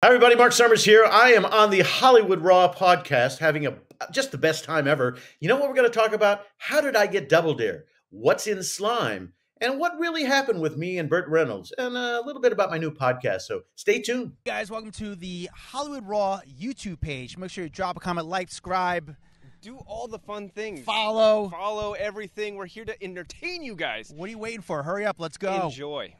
Hi, everybody. Marc Summers here. I am on the Hollywood Raw podcast having a just the best time ever. You know what we're going to talk about? How did I get Double Dare? What's in slime? And what really happened with me and Burt Reynolds? And a little bit about my new podcast. So stay tuned. Hey guys, welcome to the Hollywood Raw YouTube page. Make sure you drop a comment, like, subscribe, do all the fun things. follow. Follow everything. We're here to entertain you guys. What are you waiting for? Hurry up, let's go. Enjoy.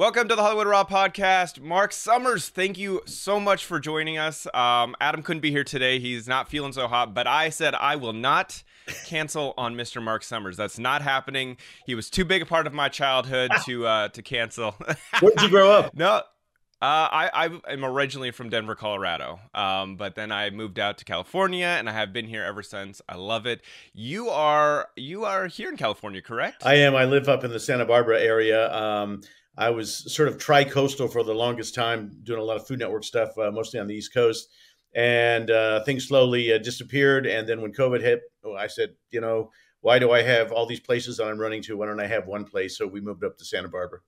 Welcome to the Hollywood Raw podcast. Marc Summers, thank you so much for joining us. Um, Adam couldn't be here today. He's not feeling so hot, but I said I will not cancel on Mr. Marc Summers. That's not happening. He was too big a part of my childhood to uh, to cancel. Where did you grow up? No, uh, I, I am originally from Denver, Colorado, um, but then I moved out to California, and I have been here ever since. I love it. You are you are here in California, correct? I am. I live up in the Santa Barbara area. Um, I was sort of tri-coastal for the longest time, doing a lot of Food Network stuff, uh, mostly on the East Coast. And uh, things slowly uh, disappeared. And then when COVID hit, oh, I said, you know, why do I have all these places that I'm running to? Why don't I have one place? So we moved up to Santa Barbara.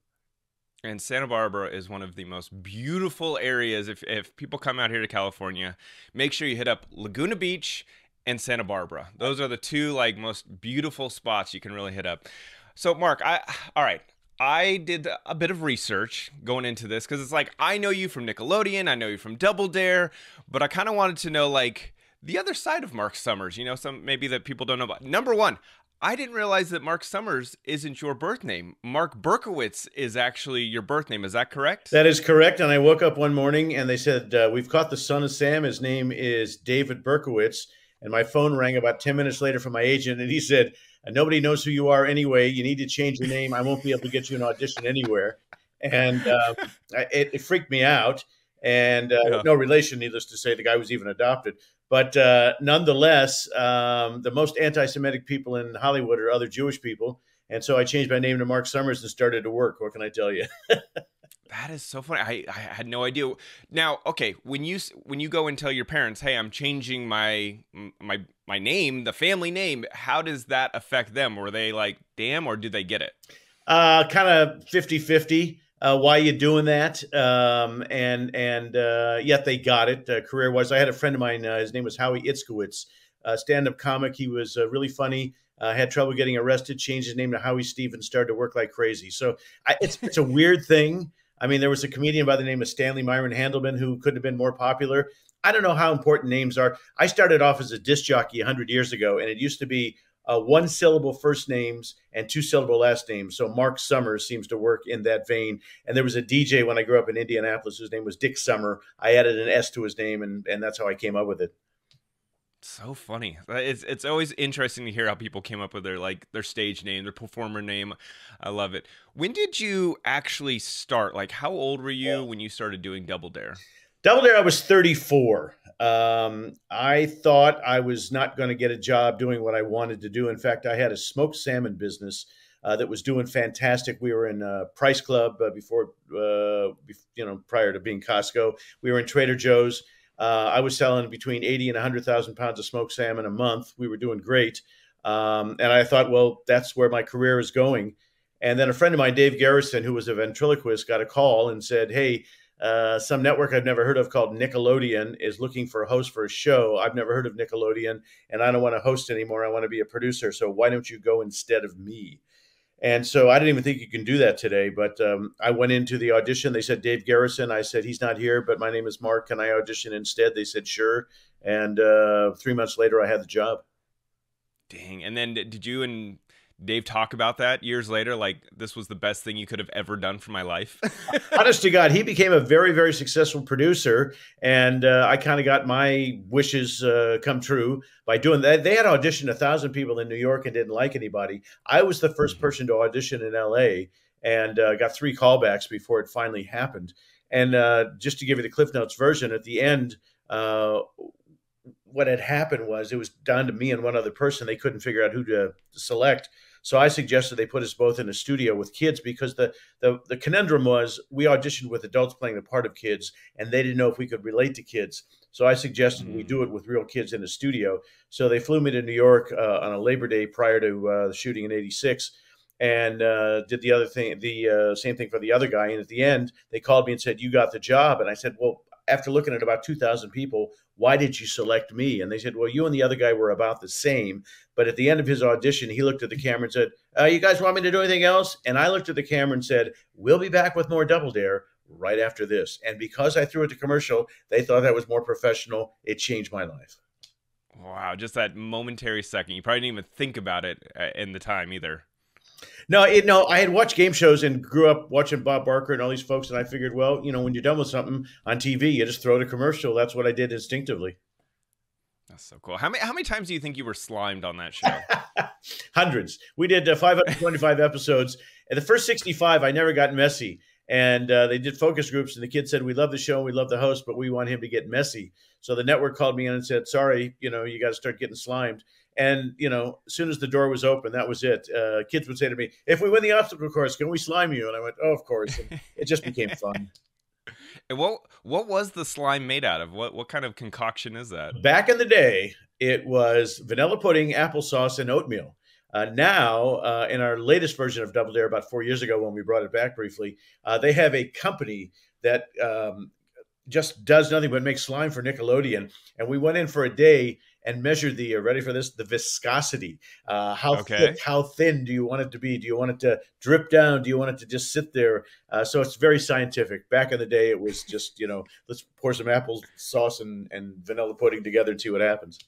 And Santa Barbara is one of the most beautiful areas. If, if people come out here to California, make sure you hit up Laguna Beach and Santa Barbara. Those are the two like most beautiful spots you can really hit up. So Marc, I all right. I did a bit of research going into this because it's like I know you from Nickelodeon, I know you from Double Dare, but I kind of wanted to know like the other side of Marc Summers. You know, some maybe that people don't know about. Number one, I didn't realize that Marc Summers isn't your birth name. Marc Berkowitz is actually your birth name. Is that correct? That is correct. And I woke up one morning and they said, uh, We've caught the son of Sam. His name is David Berkowitz. And my phone rang about 10 minutes later from my agent, and he said, and nobody knows who you are anyway. You need to change your name. I won't be able to get you an audition anywhere. And um, it, it, freaked me out. And uh, yeah. no relation, needless to say, the guy was even adopted. But uh, nonetheless, um, the most anti Semitic people in Hollywood are other Jewish people. And so I changed my name to Marc Summers and started to work. What can I tell you? That is so funny. I, I had no idea. Now, okay, when you when you go and tell your parents, "Hey, I'm changing my my my name, the family name," how does that affect them? Were they like, "Damn," or do they get it? Uh, kind of 50-50. Uh, why you doing that? Um, and and uh, yet they got it uh, career wise. I had a friend of mine. Uh, his name was Howie Itzkowitz, stand up comic. He was uh, really funny. Uh, had trouble getting arrested. Changed his name to Howie Stevens. Started to work like crazy. So I, it's it's a weird thing. I mean, there was a comedian by the name of Stanley Myron Handelman who couldn't have been more popular. I don't know how important names are. I started off as a disc jockey 100 years ago, and it used to be uh, one syllable first names and two syllable last names. So Marc Summers seems to work in that vein. And there was a DJ when I grew up in Indianapolis whose name was Dick Summer. I added an S to his name, and, and that's how I came up with it. So funny. It's it's always interesting to hear how people came up with their like their stage name, their performer name. I love it. When did you actually start? Like, how old were you when you started doing Double Dare? Double Dare, I was 34. Um, I thought I was not going to get a job doing what I wanted to do. In fact, I had a smoked salmon business uh, that was doing fantastic. We were in a Price Club uh, before, uh, you know, prior to being Costco. We were in Trader Joe's uh, I was selling between 80 and 100,000 pounds of smoked salmon a month. We were doing great. Um, and I thought, well, that's where my career is going. And then a friend of mine, Dave Garrison, who was a ventriloquist, got a call and said, Hey, uh, some network I've never heard of called Nickelodeon is looking for a host for a show. I've never heard of Nickelodeon, and I don't want to host anymore. I want to be a producer. So why don't you go instead of me? And so I didn't even think you can do that today. But um, I went into the audition. They said Dave Garrison. I said he's not here, but my name is Marc. Can I audition instead? They said sure. And uh, three months later, I had the job. Dang. And then did you and Dave talk about that years later? Like this was the best thing you could have ever done for my life. Honest to God, he became a very, very successful producer, and uh, I kind of got my wishes uh, come true by doing that. They had auditioned a thousand people in New York and didn't like anybody. I was the 1st mm-hmm. person to audition in L.A. and uh, got three callbacks before it finally happened. And uh, just to give you the Cliff Notes version, at the end, uh, what had happened was it was down to me and one other person. They couldn't figure out who to select. So I suggested they put us both in a studio with kids because the, the the conundrum was we auditioned with adults playing the part of kids, and they didn't know if we could relate to kids. So I suggested mm. we do it with real kids in a studio. So they flew me to New York uh, on a Labor Day prior to uh, the shooting in '86 and uh, did the other thing, the uh, same thing for the other guy. And at the end, they called me and said, "You got the job." And I said, "Well, after looking at about two thousand people, why did you select me?" And they said, "Well, you and the other guy were about the same." But at the end of his audition, he looked at the camera and said, uh, "You guys want me to do anything else?" And I looked at the camera and said, "We'll be back with more Double Dare." Right after this. And because I threw it to commercial, they thought that was more professional. It changed my life. Wow, just that momentary second. You probably didn't even think about it uh, in the time either. No, it, no, I had watched game shows and grew up watching Bob Barker and all these folks, and I figured, well, you know, when you're done with something on TV, you just throw it a commercial. That's what I did instinctively. That's so cool. How many how many times do you think you were slimed on that show? Hundreds. We did uh, 525 episodes, and the first 65, I never got messy. And uh, they did focus groups, and the kid said, "We love the show, we love the host, but we want him to get messy." So the network called me in and said, "Sorry, you know, you got to start getting slimed." And you know, as soon as the door was open, that was it. Uh, kids would say to me, "If we win the obstacle course, can we slime you?" And I went, "Oh, of course." And it just became fun. And what what was the slime made out of? What what kind of concoction is that? Back in the day, it was vanilla pudding, applesauce, and oatmeal. Uh, now, uh, in our latest version of Double Dare, about four years ago when we brought it back briefly, uh, they have a company that um, just does nothing but make slime for Nickelodeon. And we went in for a day and measure the uh, ready for this? The viscosity. Uh, how okay. thick how thin do you want it to be? Do you want it to drip down? Do you want it to just sit there? Uh, so it's very scientific. Back in the day it was just you know let's pour some apple sauce and, and vanilla pudding together and see what happens.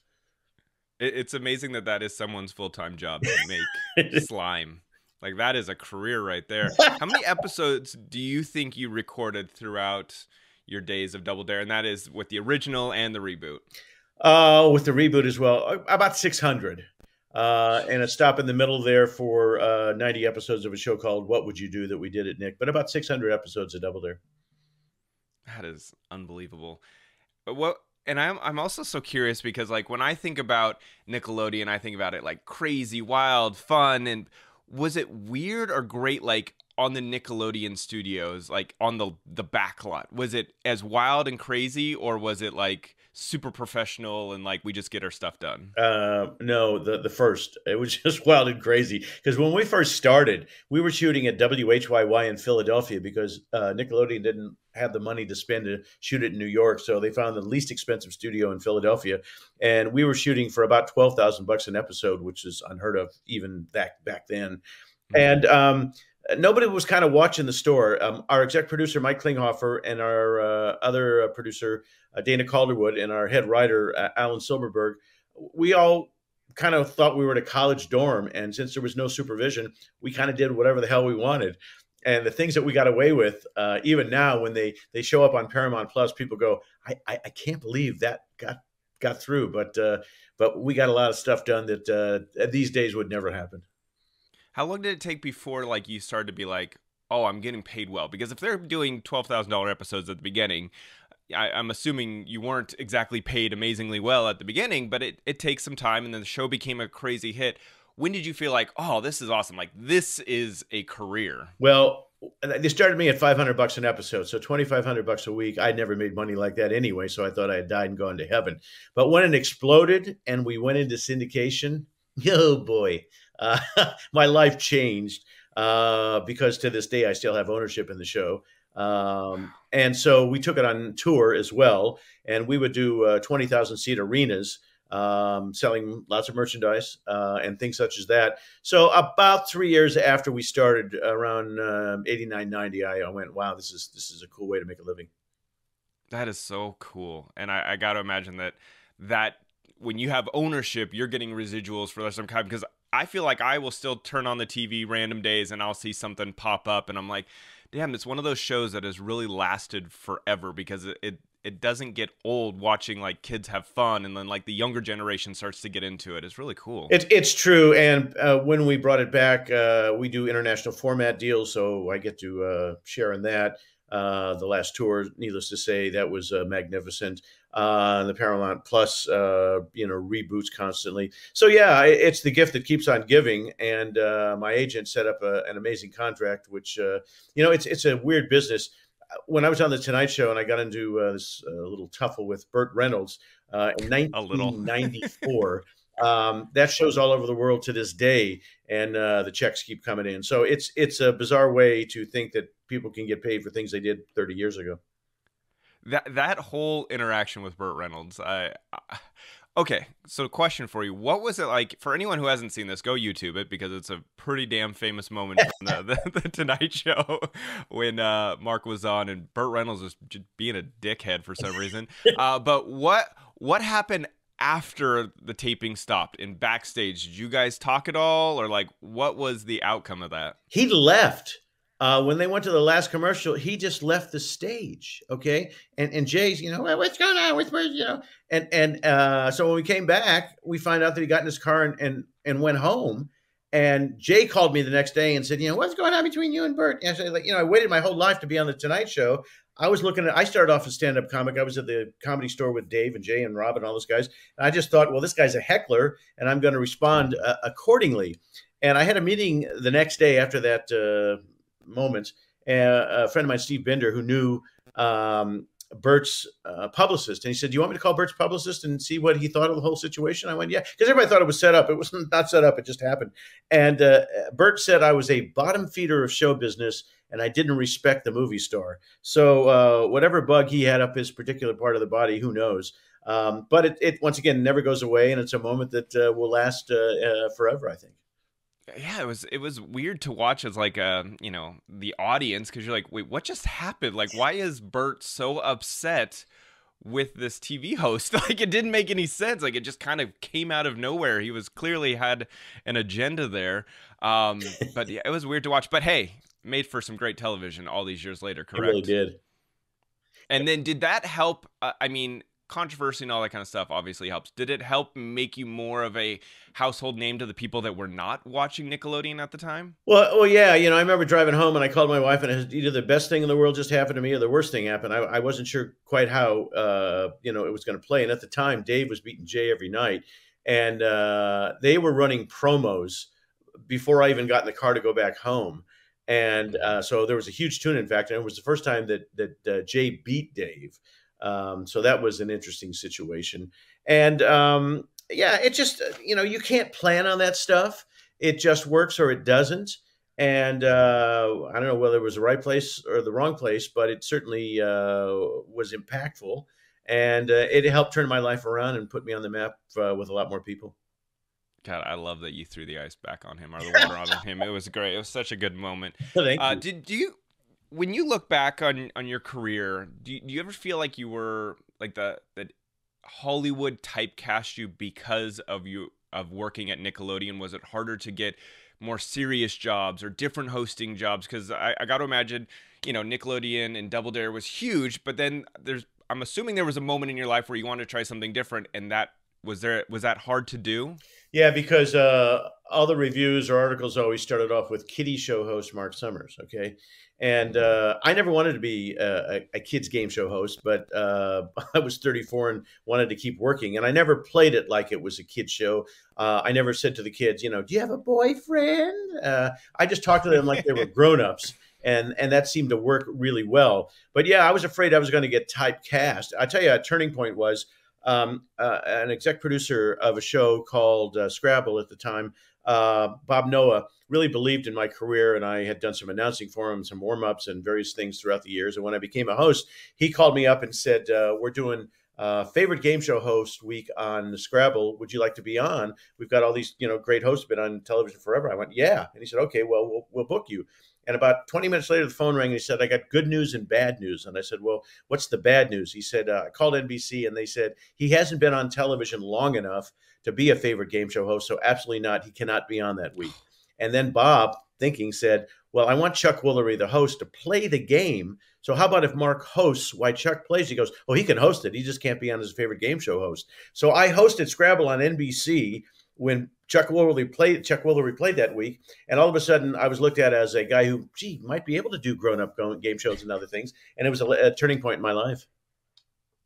It's amazing that that is someone's full-time job to make slime. Like that is a career right there. How many episodes do you think you recorded throughout your days of double dare? And that is with the original and the reboot uh, with the reboot as well, about 600. Uh, and a stop in the middle there for uh, 90 episodes of a show called What Would You Do that we did at Nick, but about 600 episodes of Double Dare. That is unbelievable. What and I'm I'm also so curious because like when I think about Nickelodeon, I think about it like crazy, wild, fun, and was it weird or great like on the Nickelodeon studios, like on the the backlot? Was it as wild and crazy, or was it like super professional and like we just get our stuff done? Uh, no, the the first it was just wild and crazy because when we first started, we were shooting at WHYY in Philadelphia because uh, Nickelodeon didn't have the money to spend to shoot it in New York, so they found the least expensive studio in Philadelphia, and we were shooting for about twelve thousand bucks an episode, which is unheard of even back back then, mm-hmm. and. Um, nobody was kind of watching the store. Um, our exec producer Mike Klinghoffer and our uh, other uh, producer uh, Dana Calderwood and our head writer uh, Alan Silberberg, we all kind of thought we were in a college dorm, and since there was no supervision, we kind of did whatever the hell we wanted. And the things that we got away with, uh, even now when they they show up on Paramount Plus, people go, "I I, I can't believe that got got through." But uh, but we got a lot of stuff done that these days would never happen. How long did it take before like you started to be like, oh, I'm getting paid well? Because if they're doing twelve thousand dollar episodes at the beginning, I, am assuming you weren't exactly paid amazingly well at the beginning, but it, it takes some time and then the show became a crazy hit. When did you feel like, oh, this is awesome? Like this is a career? Well, they started me at 500 bucks an episode. So 2,500 bucks a week. I'd never made money like that anyway. So I thought I had died and gone to heaven. But when it exploded and we went into syndication, oh boy, uh, my life changed uh, because to this day I still have ownership in the show. Um, and so we took it on tour as well, and we would do uh, twenty thousand seat arenas, um, selling lots of merchandise uh, and things such as that. So about three years after we started, around uh, 89, 90, I, I went, "Wow, this is this is a cool way to make a living." That is so cool, and I, I got to imagine that that when you have ownership, you're getting residuals for some kind because I feel like I will still turn on the TV random days and I'll see something pop up and I'm like, damn, it's one of those shows that has really lasted forever because it, it it doesn't get old watching like kids have fun and then like the younger generation starts to get into it. It's really cool. It's it's true. And uh, when we brought it back, uh, we do international format deals, so I get to uh, share in that. Uh, the last tour, needless to say, that was uh, magnificent. Uh, the Paramount Plus, uh, you know, reboots constantly. So yeah, it's the gift that keeps on giving. And uh, my agent set up a, an amazing contract, which uh, you know, it's it's a weird business. When I was on the Tonight Show and I got into uh, this uh, little tuffle with Burt Reynolds in 1994. um, that shows all over the world to this day, and the checks keep coming in. So it's it's a bizarre way to think that people can get paid for things they did 30 years ago that that whole interaction with Burt Reynolds, I, I okay. So, question for you: What was it like for anyone who hasn't seen this? Go YouTube it because it's a pretty damn famous moment from the, the, the Tonight Show when uh, Marc was on and Burt Reynolds was just being a dickhead for some reason. Uh, but what what happened after the taping stopped in backstage? Did you guys talk at all, or like what was the outcome of that? He left uh, when they went to the last commercial, he just left the stage. Okay, and and Jay's, you know, well, what's going on with you know, and and uh, so when we came back, we find out that he got in his car and and, and went home. And Jay called me the next day and said, you know, what's going on between you and Burt? And I said, like, you know, I waited my whole life to be on the Tonight Show. I was looking at. I started off as stand-up comic. I was at the comedy store with Dave and Jay and Rob and all those guys. And I just thought, well, this guy's a heckler, and I'm going to respond uh, accordingly. And I had a meeting the next day after that uh, moments. a friend of mine, Steve Bender, who knew um, Burt's uh, publicist, and he said, "Do you want me to call Burt's publicist and see what he thought of the whole situation?" I went, "Yeah," because everybody thought it was set up. It was not set up; it just happened. And uh, Burt said I was a bottom feeder of show business, and I didn't respect the movie star. So uh, whatever bug he had up his particular part of the body, who knows? Um, but it, it, once again never goes away, and it's a moment that uh, will last uh, uh, forever. I think yeah it was it was weird to watch as like a um, you know the audience because you're like wait what just happened? Like why is burt so upset with this tv host? Like it didn't make any sense. Like it just kind of came out of nowhere. He was clearly had an agenda there. Um but yeah it was weird to watch. But hey made for some great television all these years later correct it really did. And then did that help? Uh, i mean controversy and all that kind of stuff obviously helps. Did it help make you more of a household name to the people that were not watching Nickelodeon at the time? Well, well, yeah. You know, I remember driving home and I called my wife, and it either the best thing in the world just happened to me or the worst thing happened. I, I wasn't sure quite how uh, you know it was going to play. And at the time, Dave was beating Jay every night, and uh, they were running promos before I even got in the car to go back home. And uh, so there was a huge tune in fact, and it was the first time that that uh, Jay beat Dave. Um, so that was an interesting situation. And um, yeah, it just, you know, you can't plan on that stuff. It just works or it doesn't. And uh, I don't know whether it was the right place or the wrong place, but it certainly uh, was impactful. And uh, it helped turn my life around and put me on the map uh, with a lot more people. God, I love that you threw the ice back on him or the water on him. It was great. It was such a good moment. Thank uh, you. Did you when you look back on on your career, do you, do you ever feel like you were like the that Hollywood typecast you because of you of working at Nickelodeon? Was it harder to get more serious jobs or different hosting jobs? Because I, I got to imagine, you know, Nickelodeon and Double Dare was huge, but then there's I'm assuming there was a moment in your life where you wanted to try something different, and that was there was that hard to do? Yeah, because uh, all the reviews or articles always started off with kiddie show host Marc Summers. Okay, and uh, I never wanted to be a, a, kids game show host, but uh, I was 34 and wanted to keep working. And I never played it like it was a kid show. Uh, I never said to the kids, you know, do you have a boyfriend? Uh, I just talked to them like they were grown-ups. And, and that seemed to work really well. But yeah, I was afraid I was going to get typecast. I tell you, a turning point was um, uh, an exec producer of a show called uh, Scrabble at the time uh, Bob Noah really believed in my career, and I had done some announcing for him, some warm ups, and various things throughout the years. And when I became a host, he called me up and said, uh, "We're doing." Uh, favorite game show host week on Scrabble. Would you like to be on? We've got all these, you know, great hosts been on television forever. I went, yeah, and he said, okay, well, we'll, we'll book you. And about 20 minutes later, the phone rang and he said, I got good news and bad news. And I said, Well, what's the bad news? He said, uh, I called NBC and they said he hasn't been on television long enough to be a favorite game show host. So, absolutely not. He cannot be on that week. And then Bob, thinking, said, Well, I want Chuck Woolery, the host, to play the game. So, how about if Marc hosts why Chuck plays? He goes, Oh, he can host it. He just can't be on his favorite game show host. So, I hosted Scrabble on NBC when Chuck Woolery played Chuck Woolery played that week, and all of a sudden I was looked at as a guy who, gee, might be able to do grown up game shows and other things, and it was a, a turning point in my life.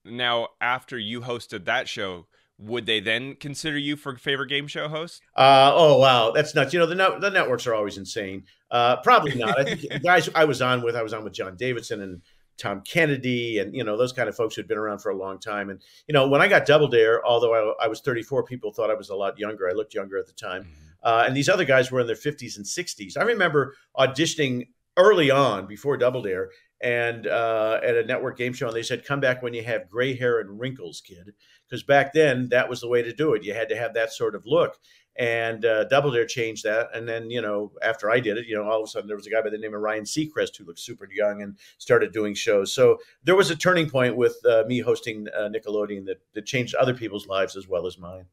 now after you hosted that show, would they then consider you for favorite game show host? Uh, oh wow, that's nuts. You know the net, the networks are always insane. Uh, probably not. I think the guys I was on with, I was on with John Davidson and Tom Kennedy, and you know those kind of folks who'd been around for a long time. And you know when I got Double Dare, although I, I was 34, people thought I was a lot younger. I looked younger at the time. Mm-hmm. Uh, and these other guys were in their 50s and 60s. I remember auditioning early on before Double Dare and uh, at a network game show, and they said, "Come back when you have gray hair and wrinkles, kid," because back then that was the way to do it. You had to have that sort of look. And uh, Double Dare changed that, and then you know after I did it, you know all of a sudden there was a guy by the name of Ryan Seacrest who looked super young and started doing shows. So there was a turning point with uh, me hosting uh, Nickelodeon that, that changed other people's lives as well as mine.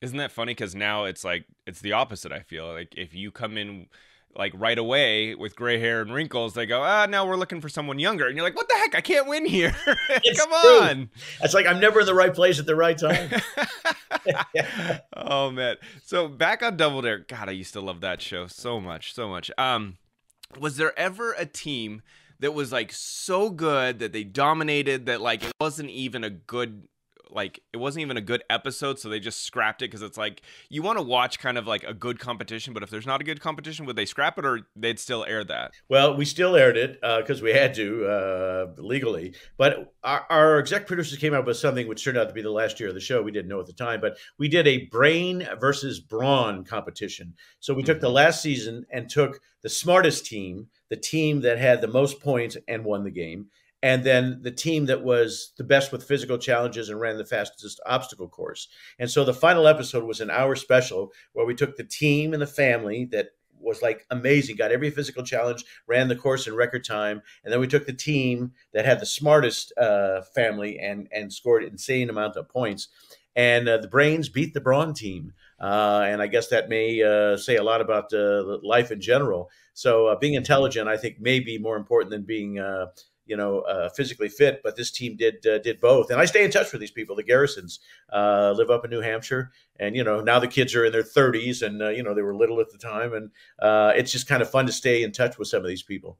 Isn't that funny? Because now it's like it's the opposite. I feel like if you come in like right away with gray hair and wrinkles, they go, ah, now we're looking for someone younger. And you're like, what the heck? I can't win here. Come true. on. It's like I'm never in the right place at the right time. oh man. So back on Double Dare. God, I used to love that show so much, so much. Um, was there ever a team that was like so good that they dominated that like it wasn't even a good like it wasn't even a good episode so they just scrapped it because it's like you want to watch kind of like a good competition but if there's not a good competition would they scrap it or they'd still air that? Well we still aired it because uh, we had to uh, legally. But our, our, exec producers came up with something which turned out to be the last year of the show. We didn't know at the time but we did a brain versus brawn competition. So we took the mm-hmm. last season and took the smartest team the team that had the most points and won the game and then the team that was the best with physical challenges and ran the fastest obstacle course. And so the final episode was an hour special where we took the team and the family that was like amazing, got every physical challenge, ran the course in record time, and then we took the team that had the smartest uh, family and and scored insane amount of points. And uh, the brains beat the brawn team, uh, and I guess that may uh, say a lot about uh, life in general. So uh, being intelligent, I think, may be more important than being you know, uh, physically fit. But this team did uh, did both, and I stay in touch with these people. The Garrisons uh, live up in New Hampshire, and you know now the kids are in their 30s, and uh, you know they were little at the time, and uh, it's just kind of fun to stay in touch with some of these people.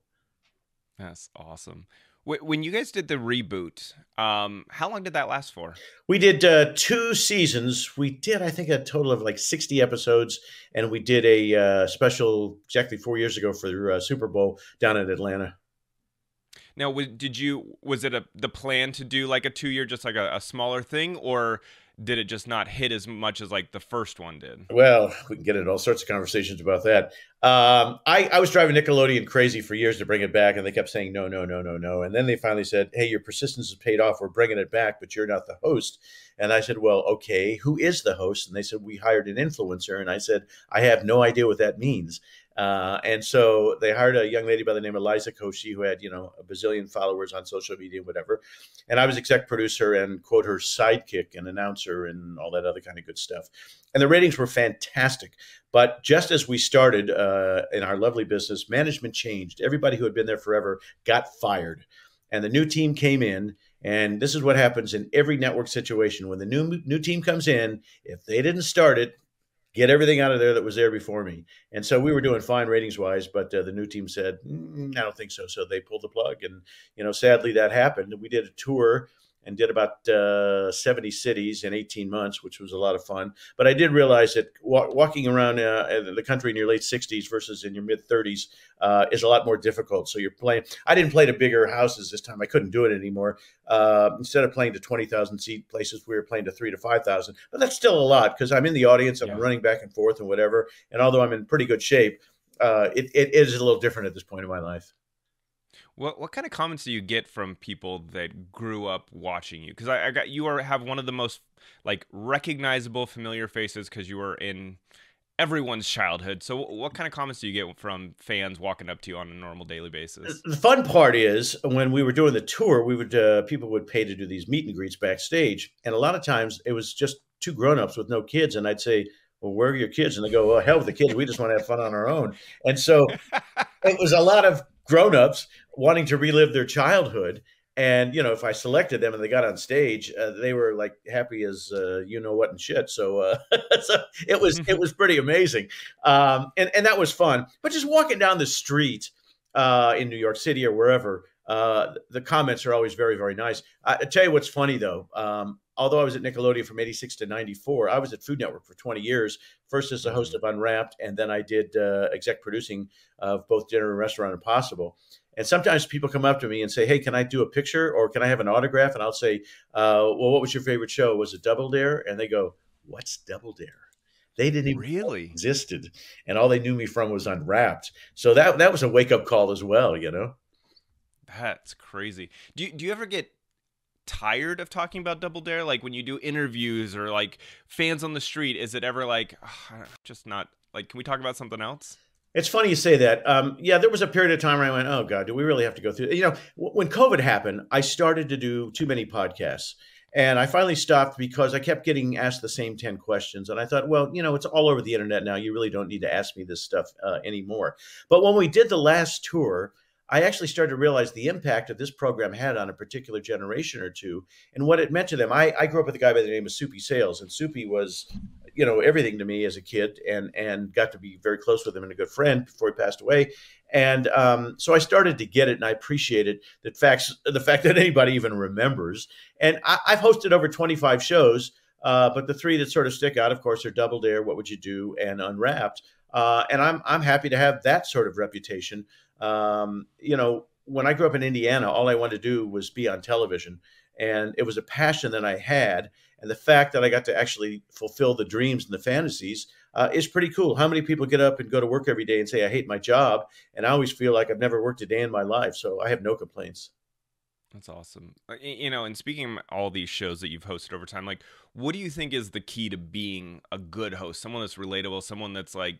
That's awesome. When you guys did the reboot, um, how long did that last for? We did uh, two seasons. We did, I think, a total of like 60 episodes, and we did a special exactly four years ago for the Super Bowl down in Atlanta. Now, did you was it a the plan to do like a two year, just like a, a smaller thing, or did it just not hit as much as like the first one did? Well, we can get into all sorts of conversations about that. Um, I, I was driving Nickelodeon crazy for years to bring it back, and they kept saying no, no, no, no, no. And then they finally said, "Hey, your persistence has paid off. We're bringing it back, but you're not the host." And I said, "Well, okay, who is the host?" And they said, "We hired an influencer." And I said, "I have no idea what that means." Uh, and so they hired a young lady by the name of Liza Koshy, who had, you know, a bazillion followers on social media, and whatever. And I was exec producer and quote her sidekick and announcer and all that other kind of good stuff. And the ratings were fantastic. But just as we started uh, in our lovely business, management changed. Everybody who had been there forever got fired. And the new team came in. And this is what happens in every network situation. When the new new team comes in, if they didn't start it, get everything out of there that was there before me. And so we were doing fine ratings wise, but uh, the new team said, mm, I don't think so. So they pulled the plug. And, you know, sadly that happened. We did a tour and did about uh, 70 cities in 18 months, which was a lot of fun. But I did realize that wa- walking around uh, the country in your late 60s versus in your mid 30s uh, is a lot more difficult. So you're playing. I didn't play to bigger houses this time. I couldn't do it anymore. Uh, instead of playing to 20,000 seat places, we were playing to three to 5,000. But that's still a lot because I'm in the audience, I'm yeah. running back and forth and whatever. And although I'm in pretty good shape, uh, it, it is a little different at this point in my life. What what kind of comments do you get from people that grew up watching you? Because I, I, got you are have one of the most like recognizable, familiar faces because you were in everyone's childhood. So what kind of comments do you get from fans walking up to you on a normal daily basis? The fun part is when we were doing the tour, we would uh, people would pay to do these meet and greets backstage, and a lot of times it was just two grown-ups with no kids, and I'd say. Well, where are your kids? And they go, well, hell with the kids. We just want to have fun on our own. And so it was a lot of grown-ups wanting to relive their childhood. And you know if i selected them and they got on stage uh, they were like happy as uh, you know what and shit. So, uh, so it was it was pretty amazing. Um, and and that was fun. But just walking down the street uh, in new york city or wherever uh, the comments are always very, very nice. I, I tell you what's funny though. Um, although I was at Nickelodeon from 86 to 94, I was at Food Network for 20 years, first as the host mm-hmm. of Unwrapped, and then I did uh, exec producing of both Dinner and Restaurant Impossible. And sometimes people come up to me and say, Hey, can I do a picture or can I have an autograph? And I'll say, uh, Well, what was your favorite show? Was it Double Dare? And they go, What's Double Dare? They didn't even really existed, and all they knew me from was Unwrapped. So that that was a wake up call as well, you know. That's crazy. Do you, do you ever get tired of talking about Double Dare? Like when you do interviews or like fans on the street, is it ever like oh, just not like? Can we talk about something else? It's funny you say that. Um, yeah, there was a period of time where I went, "Oh God, do we really have to go through?" You know, when COVID happened, I started to do too many podcasts, and I finally stopped because I kept getting asked the same ten questions, and I thought, well, you know, it's all over the internet now. You really don't need to ask me this stuff uh, anymore. But when we did the last tour, I actually started to realize the impact that this program had on a particular generation or two and what it meant to them. I, I grew up with a guy by the name of Soupy Sales, and Soupy was, you know, everything to me as a kid and and got to be very close with him and a good friend before he passed away. And um, so I started to get it, and I appreciated the facts, the fact that anybody even remembers. And I, have hosted over 25 shows, uh, but the three that sort of stick out, of course, are Double Dare, What Would You Do, and Unwrapped. Uh, and I'm I'm happy to have that sort of reputation. Um, you know, when I grew up in Indiana, all I wanted to do was be on television. And it was a passion that I had. And the fact that I got to actually fulfill the dreams and the fantasies uh, is pretty cool. How many people get up and go to work every day and say, I hate my job? And I always feel like I've never worked a day in my life. So I have no complaints. That's awesome. Uh, you know, and speaking all these shows that you've hosted over time, like, what do you think is the key to being a good host? Someone that's relatable, someone that's like,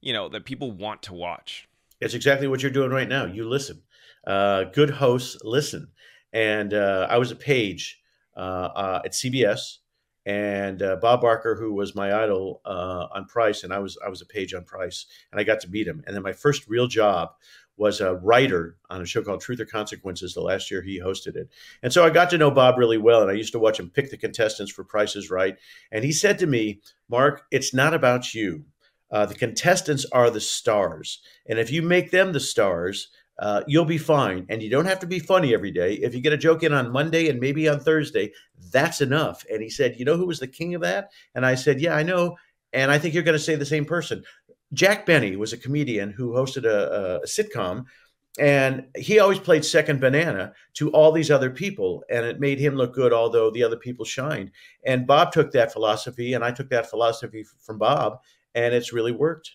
you know, that people want to watch? It's exactly what you're doing right now. You listen. Uh, good hosts listen. And uh, I was a page uh, uh at CBS, and uh, Bob Barker, who was my idol uh, on Price, and I was I was a page on Price, and I got to meet him. And then my first real job was a writer on a show called Truth or Consequences. The last year he hosted it, and so I got to know Bob really well. And I used to watch him pick the contestants for Prices Right. And he said to me, "Marc, it's not about you." Uh, the contestants are the stars. And if you make them the stars, uh, you'll be fine. And you don't have to be funny every day. If you get a joke in on Monday and maybe on Thursday, that's enough. And he said, You know who was the king of that? And I said, Yeah, I know. And I think you're going to say the same person. Jack Benny was a comedian who hosted a, a sitcom and he always played second banana to all these other people and it made him look good although the other people shined and bob took that philosophy and i took that philosophy from bob and it's really worked.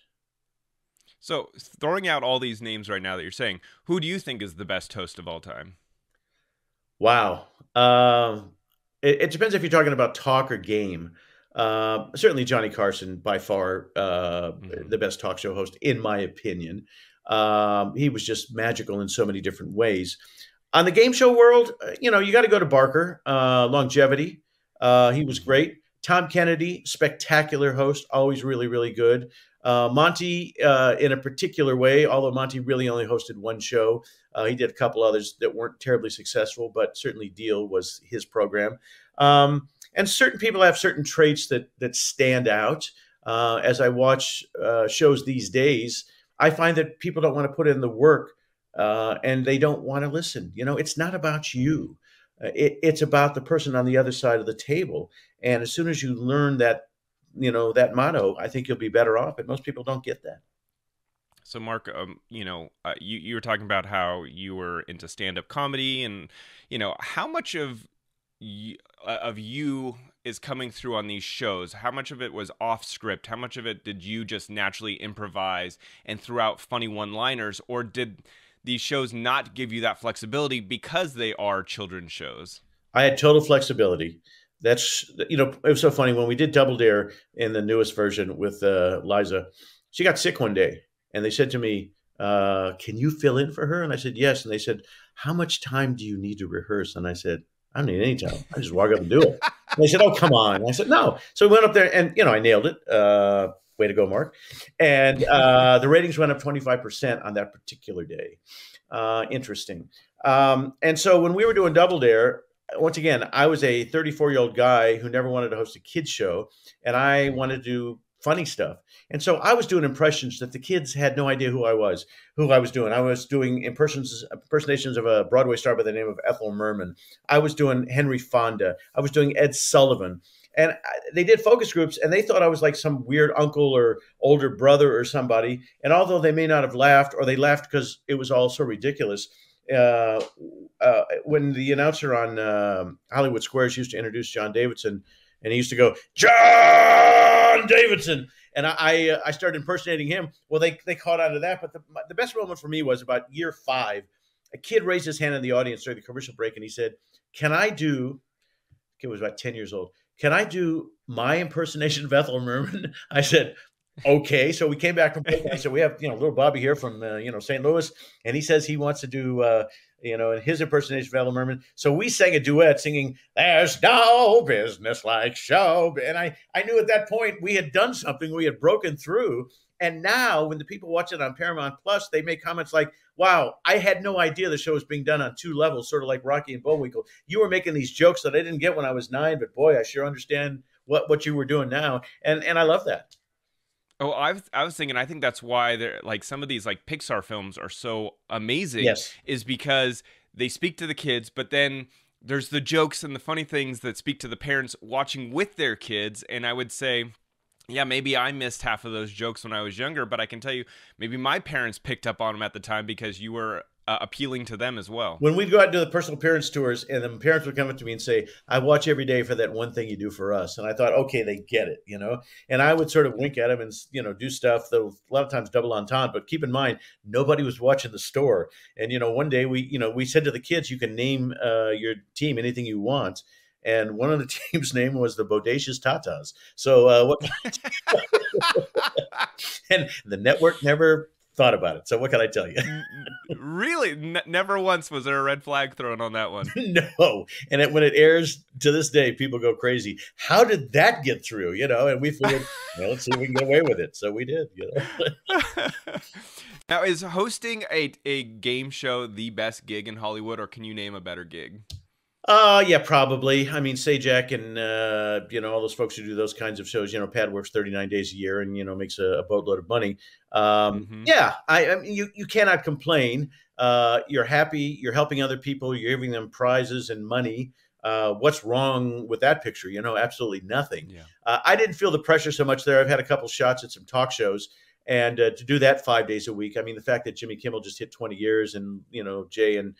So, throwing out all these names right now that you're saying, who do you think is the best host of all time? Wow. Um, it, it, depends if you're talking about talk or game. Uh, certainly, Johnny Carson, by far uh, mm-hmm. the best talk show host, in my opinion. Um, he was just magical in so many different ways. On the game show world, uh, you know, you got to go to Barker. Uh, longevity. Uh, he was great. Tom Kennedy, spectacular host, always really, really good. Uh, Monty, uh, in a particular way, although Monty really only hosted one show, uh, he did a couple others that weren't terribly successful, but certainly Deal was his program. Um, and certain people have certain traits that that stand out. Uh, as I watch uh, shows these days, I find that people don't want to put in the work uh, and they don't want to listen. You know, it's not about you. It, it's about the person on the other side of the table. And as soon as you learn that, you know, that motto, I think you'll be better off. And most people don't get that. So, Marc, um, you know, uh, you you were talking about how you were into stand up comedy, and you know, how much of y- uh, of you is coming through on these shows? How much of it was off script? How much of it did you just naturally improvise and throw out funny one liners, or did these shows not give you that flexibility because they are children's shows? I had total flexibility. That's you know it was so funny when we did Double Dare in the newest version with uh, Liza. She got sick one day, and they said to me, uh, "Can you fill in for her?" And I said, "Yes." And they said, "How much time do you need to rehearse?" And I said, "I don't need any time. I just walk up and do it." And they said, "Oh, come on!" And I said, "No." So we went up there, and you know, I nailed it. Uh, way to go, Marc! And uh, the ratings went up twenty five percent on that particular day. Uh, interesting. Um, and so when we were doing Double Dare, once again, I was a 34 year old guy who never wanted to host a kids show, and I wanted to do funny stuff. And so I was doing impressions that the kids had no idea who I was, who I was doing. I was doing impersonations, impersonations of a Broadway star by the name of Ethel Merman. I was doing Henry Fonda. I was doing Ed Sullivan. And they did focus groups, and they thought I was like some weird uncle or older brother or somebody. And although they may not have laughed, or they laughed because it was all so ridiculous, uh, uh, when the announcer on uh, Hollywood Squares used to introduce John Davidson, and he used to go, John Davidson. And I, I, uh, I started impersonating him. Well, they, they caught on to that. But the, the best moment for me was about year five. A kid raised his hand in the audience during the commercial break and he said, Can I do, kid was about 10 years old, can I do my impersonation of Ethel Merman? I said, okay. So we came back from said, we have, you know, little Bobby here from, uh, you know, St. Louis. And he says he wants to do, uh, you know, his impersonation of Ethel Merman. So we sang a duet singing, There's no business like show. And I, I knew at that point we had done something, we had broken through. And now when the people watch it on Paramount Plus, they make comments like, wow, I had no idea the show was being done on two levels, sort of like Rocky and Bullwinkle. You were making these jokes that I didn't get when I was nine, but boy, I sure understand what, what you were doing now. And, and I love that. Oh, I was I was thinking. I think that's why they're like some of these like Pixar films are so amazing. Yes, is because they speak to the kids, but then there's the jokes and the funny things that speak to the parents watching with their kids. And I would say, yeah, maybe I missed half of those jokes when I was younger, but I can tell you, maybe my parents picked up on them at the time because you were uh, appealing to them as well. When we'd go out and do the personal appearance tours, and the parents would come up to me and say, "I watch every day for that one thing you do for us," and I thought, okay, they get it, you know. And I would sort of wink at them and you know do stuff, though a lot of times double entendre. But keep in mind, nobody was watching the store. And you know, one day we, you know, we said to the kids, "You can name uh, your team anything you want." And one of the team's name was the Bodacious Tatas. So uh, what? and the network never thought about it. So what can I tell you? really, N- never once was there a red flag thrown on that one. no, and it, when it airs to this day, people go crazy. How did that get through? You know, and we figured, well, let's see if we can get away with it. So we did. You know. now, is hosting a a game show the best gig in Hollywood, or can you name a better gig? Uh, yeah, probably. I mean, Sajak and uh, you know all those folks who do those kinds of shows. You know, Pat works thirty nine days a year and you know makes a, a boatload of money. Um, mm-hmm. Yeah, I, I, mean, you you cannot complain. Uh, you're happy. You're helping other people. You're giving them prizes and money. Uh, what's wrong with that picture? You know, absolutely nothing. Yeah. Uh, I didn't feel the pressure so much there. I've had a couple shots at some talk shows, and uh, to do that five days a week. I mean, the fact that Jimmy Kimmel just hit twenty years, and you know Jay and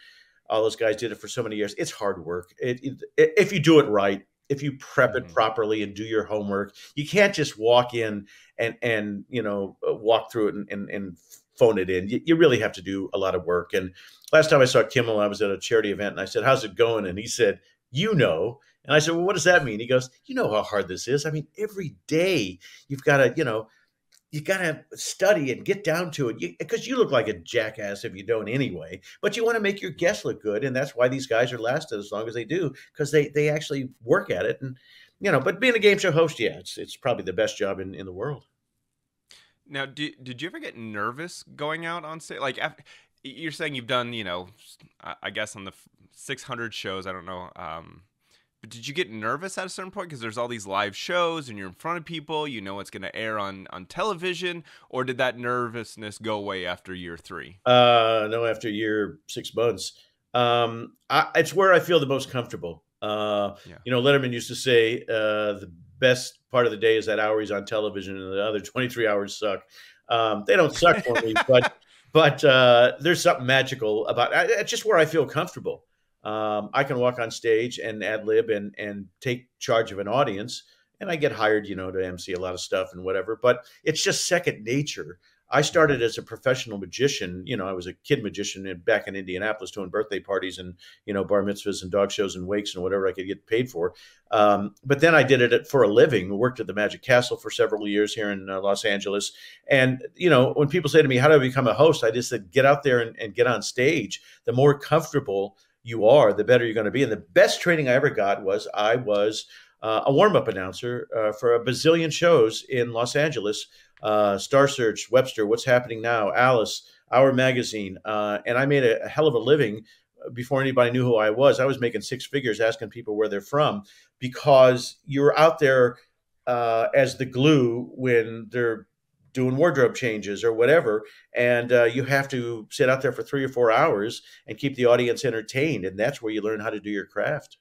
all those guys did it for so many years. It's hard work. It, it, if you do it right, if you prep it mm-hmm. properly and do your homework, you can't just walk in and and you know uh, walk through it and, and, and phone it in. You, you, really have to do a lot of work. And last time I saw Kimmel, I was at a charity event and I said, "How's it going?" And he said, "You know." And I said, "Well, what does that mean?" He goes, "You know how hard this is. I mean, every day you've got to, you know." You got to study and get down to it. Because you, you, look like a jackass if you don't anyway but you want to make your guests look good and that's why these guys are lasted as long as they do because they they actually work at it and you know but being a game show host yeah it's it's probably the best job in in the world. Now did, did you ever get nervous going out on stage like after, you're saying you've done you know i guess on the 600 shows i don't know um but did you get nervous at a certain point because there's all these live shows and you're in front of people, you know what's going to air on on television, or did that nervousness go away after year three? Uh, no, after year six months. Um, I, it's where I feel the most comfortable. Uh, yeah. You know, Letterman used to say uh, the best part of the day is that hour he's on television, and the other 23 hours suck. Um, they don't suck for me, but but uh, there's something magical about it's just where I feel comfortable. Um, I can walk on stage and ad lib and and take charge of an audience, and I get hired, you know, to MC a lot of stuff and whatever. But it's just second nature. I started as a professional magician. You know, I was a kid magician in, back in Indianapolis doing birthday parties and, you know, bar mitzvahs and dog shows and wakes and whatever I could get paid for. Um, but then I did it for a living, worked at the Magic Castle for several years here in uh, Los Angeles. And, you know, when people say to me, How do I become a host? I just said, Get out there and, and get on stage. The more comfortable you are, the better you're going to be. And the best training I ever got was I was uh, a warm up announcer uh, for a bazillion shows in Los Angeles uh, Star Search, Webster, What's Happening Now, Alice, Our Magazine. Uh, and I made a, a hell of a living before anybody knew who I was. I was making six figures asking people where they're from because you're out there uh, as the glue when they're doing wardrobe changes or whatever. And uh, you have to sit out there for three or four hours and keep the audience entertained. And that's where you learn how to do your craft.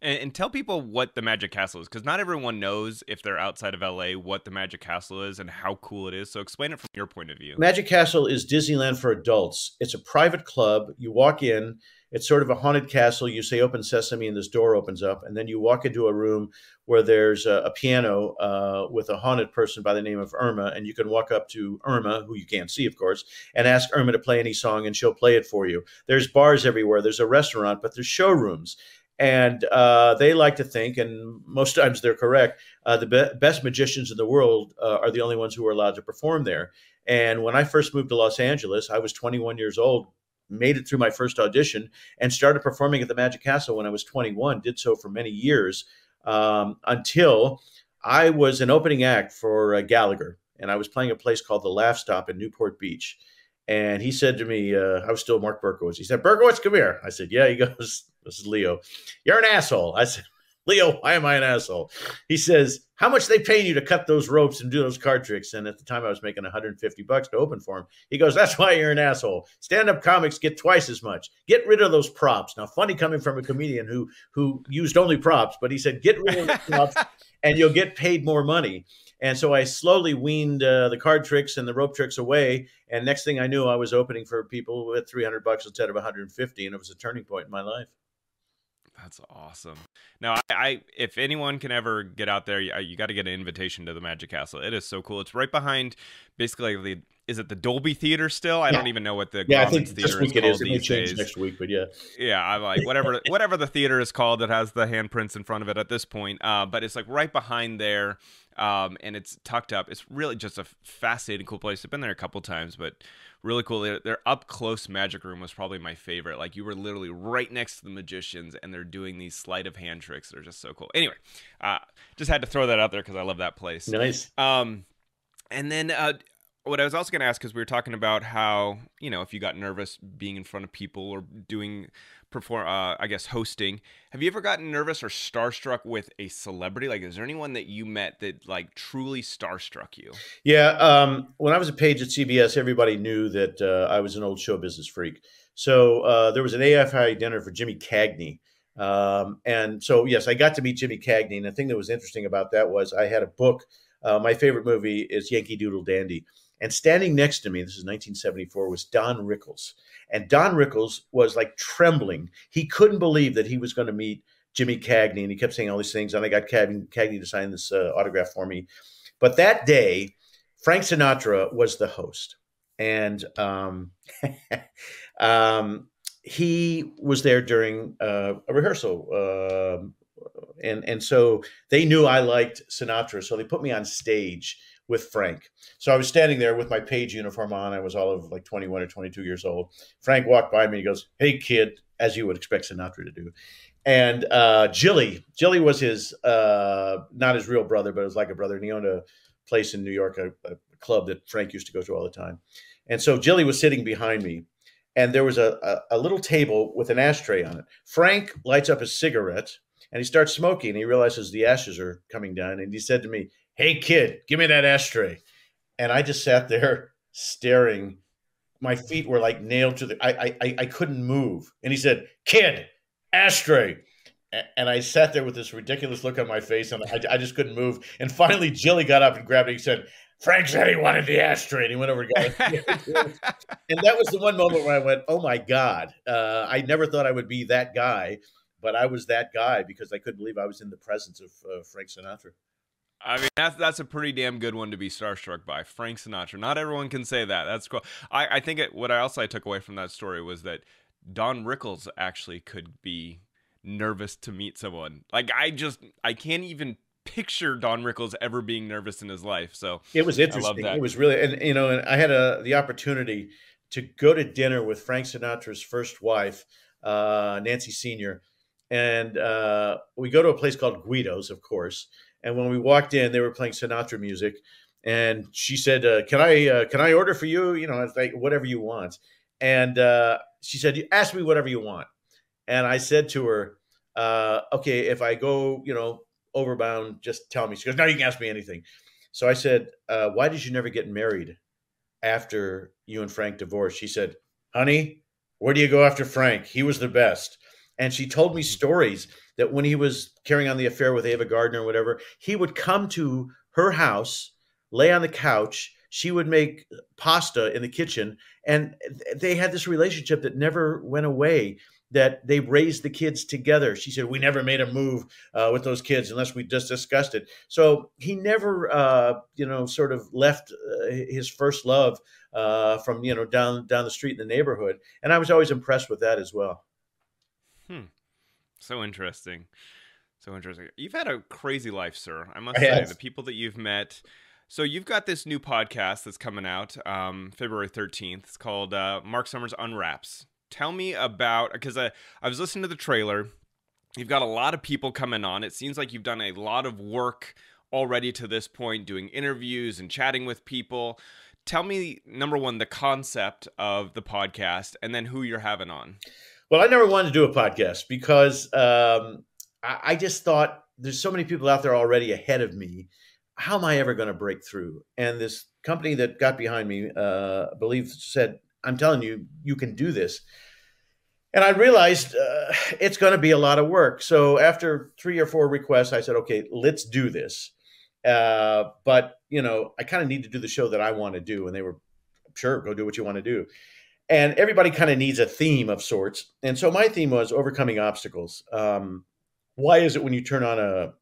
And, and, tell people what the Magic Castle is, because not everyone knows if they're outside of LA what the Magic Castle is and how cool it is. So explain it from your point of view. Magic Castle is Disneyland for adults. It's a private club. You walk in, it's sort of a haunted castle. You say "Open Sesame," and this door opens up, and then you walk into a room where there's a, a piano uh, with a haunted person by the name of Irma, and you can walk up to Irma, who you can't see, of course, and ask Irma to play any song, and she'll play it for you. There's bars everywhere. There's a restaurant, but there's showrooms. And uh, they like to think, and most times they're correct, uh, the be- best magicians in the world uh, are the only ones who are allowed to perform there. And when I first moved to Los Angeles, I was 21 years old, made it through my first audition, and started performing at the Magic Castle when I was 21. Did so for many years um, until I was an opening act for uh, Gallagher, and I was playing a place called the Laugh Stop in Newport Beach. And he said to me, uh, I was still Marc Berkowitz. He said, Berkowitz, come here. I said, Yeah. He goes, This is Leo. You're an asshole. I said, Leo, why am I an asshole? He says, How much they paying you to cut those ropes and do those card tricks? And at the time I was making 150 bucks to open for him. He goes, That's why you're an asshole. Stand-up comics get twice as much. Get rid of those props. Now, funny coming from a comedian who who used only props, but he said, Get rid of the props and you'll get paid more money. And so I slowly weaned uh, the card tricks and the rope tricks away. And next thing I knew, I was opening for people with 300 bucks instead of 150, and it was a turning point in my life. That's awesome. Now, I, I, if anyone can ever get out there, you, you got to get an invitation to the Magic Castle. It is so cool. It's right behind, basically, the is it the Dolby Theater still? I yeah. don't even know what the yeah. I think it is. Change days. next week, but yeah. Yeah, I'm like whatever whatever the theater is called that has the handprints in front of it at this point. Uh, but it's like right behind there, um, and it's tucked up. It's really just a fascinating, cool place. I've been there a couple times, but really cool. Their, their up close magic room was probably my favorite. Like you were literally right next to the magicians, and they're doing these sleight of hand tricks that are just so cool. Anyway, uh, just had to throw that out there because I love that place. Nice. Um, and then uh, what I was also going to ask because we were talking about how you know if you got nervous being in front of people or doing perform, uh, I guess hosting. Have you ever gotten nervous or starstruck with a celebrity? Like, is there anyone that you met that like truly starstruck you? Yeah, um, when I was a page at CBS, everybody knew that uh, I was an old show business freak. So uh, there was an AFI dinner for Jimmy Cagney. Um, and so, yes, I got to meet Jimmy Cagney. And the thing that was interesting about that was I had a book. Uh, my favorite movie is Yankee Doodle Dandy. And standing next to me, this is 1974, was Don Rickles. And Don Rickles was like trembling. He couldn't believe that he was going to meet Jimmy Cagney. And he kept saying all these things. And I got Cagney, Cagney to sign this uh, autograph for me. But that day, Frank Sinatra was the host. And um, um, he was there during uh, a rehearsal. Uh, and, and so they knew I liked Sinatra. So they put me on stage with Frank. So I was standing there with my page uniform on. I was all of like 21 or 22 years old. Frank walked by me. He goes, Hey, kid, as you would expect Sinatra to do. And uh, Jilly, Jilly was his, uh, not his real brother, but it was like a brother. And he owned a place in New York, a, a club that Frank used to go to all the time. And so Jilly was sitting behind me. And there was a, a, a little table with an ashtray on it. Frank lights up a cigarette and he starts smoking. And he realizes the ashes are coming down. And he said to me, hey kid, give me that ashtray. And I just sat there staring. My feet were like nailed to the. I I I couldn't move. And he said, "Kid, ashtray." And I sat there with this ridiculous look on my face, and I, I just couldn't move. And finally, Jilly got up and grabbed it. He said, Frank said he wanted the ashtray, and he went over and got it. and that was the one moment where I went, "Oh my god!" Uh, I never thought I would be that guy, but I was that guy because I couldn't believe I was in the presence of uh, Frank Sinatra. I mean, that's that's a pretty damn good one to be starstruck by, Frank Sinatra. Not everyone can say that. That's cool. I, I think it, what I also I took away from that story was that Don Rickles actually could be nervous to meet someone. Like I just I can't even picture Don Rickles ever being nervous in his life. So it was interesting. It was really, and you know, and I had a the opportunity to go to dinner with Frank Sinatra's first wife, uh, Nancy Senior, and uh, we go to a place called Guido's, of course and when we walked in, they were playing Sinatra music, and she said, uh, "Can I uh, can I order for you? You know, like whatever you want." And uh, she said, "Ask me whatever you want." And I said to her, uh, "Okay, if I go, you know, overbound. Just tell me. She goes, no, you can ask me anything. So I said, uh, why did you never get married after you and Frank divorced? She said, honey, where do you go after Frank? He was the best. And she told me stories that when he was carrying on the affair with Ava Gardner or whatever, he would come to her house, lay on the couch. She would make pasta in the kitchen. And they had this relationship that never went away that they raised the kids together. She said, We never made a move uh, with those kids unless we just discussed it. So he never, uh, you know, sort of left uh, his first love uh, from, you know, down, down the street in the neighborhood. And I was always impressed with that as well. Hmm. So interesting. So interesting. You've had a crazy life, sir. I must I say, have. the people that you've met. So you've got this new podcast that's coming out um, February 13th. It's called uh, Marc Summers Unwraps. Tell me about because I, I was listening to the trailer. You've got a lot of people coming on. It seems like you've done a lot of work already to this point, doing interviews and chatting with people. Tell me, number one, the concept of the podcast, and then who you're having on. Well, I never wanted to do a podcast because um, I, I just thought there's so many people out there already ahead of me. How am I ever going to break through? And this company that got behind me, uh, I believe, said, "I'm telling you, you can do this." And I realized uh, it's going to be a lot of work. So after three or four requests, I said, "Okay, let's do this." Uh, but you know, I kind of need to do the show that I want to do, and they were, "Sure, go do what you want to do." And everybody kind of needs a theme of sorts. And so my theme was overcoming obstacles. Um, why is it when you turn on a,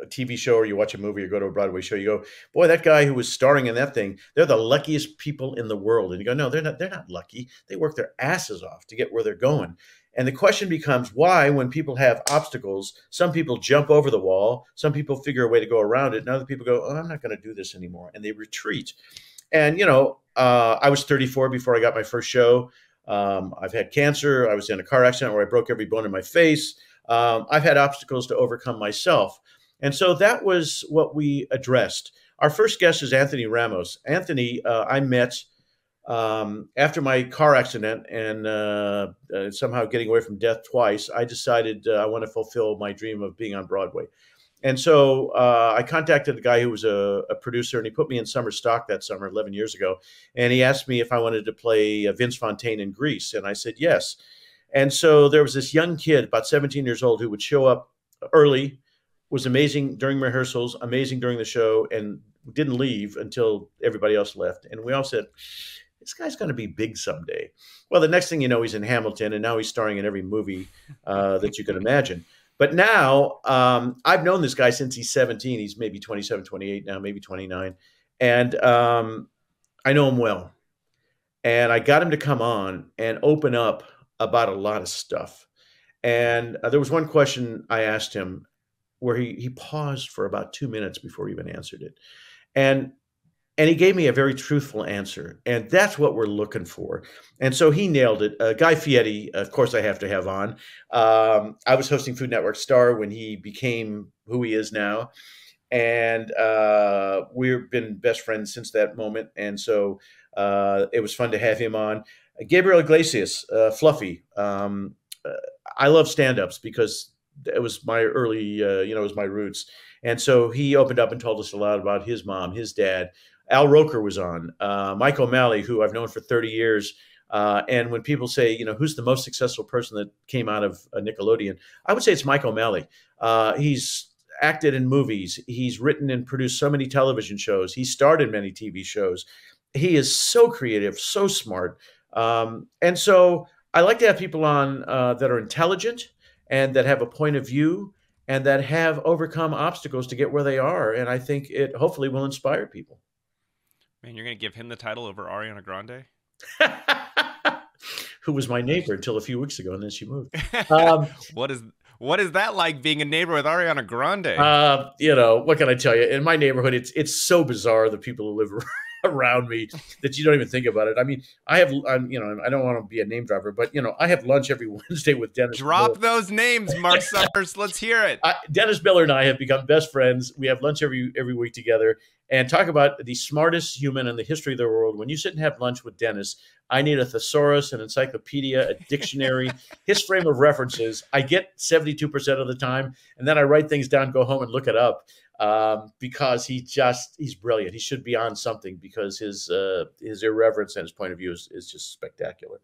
a, TV show or you watch a movie or go to a Broadway show, you go, boy, that guy who was starring in that thing, they're the luckiest people in the world. And you go, no, they're not. They're not lucky. They work their asses off to get where they're going. And the question becomes why, when people have obstacles, some people jump over the wall, some people figure a way to go around it, and other people go, oh, I'm not going to do this anymore, and they retreat. And you know, uh, I was 34 before I got my first show. Um, I've had cancer. I was in a car accident where I broke every bone in my face. Um, I've had obstacles to overcome myself. And so that was what we addressed. Our first guest is Anthony Ramos. Anthony, uh, I met um, after my car accident and uh, uh, somehow getting away from death twice. I decided uh, I want to fulfill my dream of being on Broadway. And so uh, I contacted a guy who was a, a, producer, and he put me in summer stock that summer, 11 years ago. And he asked me if I wanted to play uh, Vince Fontaine in Grease, and I said yes. And so there was this young kid, about 17 years old, who would show up early, was amazing during rehearsals, amazing during the show, and didn't leave until everybody else left. And we all said, this guy's going to be big someday. Well, the next thing you know, he's in Hamilton, and now he's starring in every movie uh, that you can imagine. But now um, I've known this guy since he's 17. He's maybe 27, 28 now, maybe 29. And um, I know him well. And I got him to come on and open up about a lot of stuff. And uh, there was one question I asked him where he, he paused for about two minutes before he even answered it. And and he gave me a very truthful answer and that's what we're looking for. And so he nailed it. Uh, guy fieri of course i have to have on. Um, i was hosting food network star when he became who he is now and uh, we've been best friends since that moment and so uh, it was fun to have him on. Gabriel iglesias uh, fluffy um, uh, i love stand-ups because it was my early uh, you know it was my roots. And so he opened up and told us a lot about his mom his dad Al Roker was on, uh, Mike O'Malley, who I've known for 30 years. Uh, and when people say, you know, who's the most successful person that came out of Nickelodeon, I would say it's Mike O'Malley. Uh, he's acted in movies. He's written and produced so many television shows. He starred in many TV shows. He is so creative, so smart. Um, and so I like to have people on uh, that are intelligent and that have a point of view and that have overcome obstacles to get where they are. And I think it hopefully will inspire people. Man, you're going to give him the title over Ariana Grande? Who was my neighbor until a few weeks ago, and then she moved. Um, what is what is that like being a neighbor with Ariana Grande? Uh, you know, what can I tell you? In my neighborhood, it's it's so bizarre the people who live around me that you don't even think about it. I mean, I have, I'm, you know, I don't want to be a name dropper, but you know, I have lunch every Wednesday with Dennis. Drop Miller. those names, Marc Summers. Let's hear it. I, Dennis Miller and I have become best friends. We have lunch every every week together and talk about the smartest human in the history of the world. When you sit and have lunch with Dennis, I need a thesaurus, an encyclopedia, a dictionary, his frame of references. I get 72% of the time, and then I write things down, go home and look it up um, because he just he's brilliant. He should be on something because his uh, his irreverence and his point of view is, is just spectacular.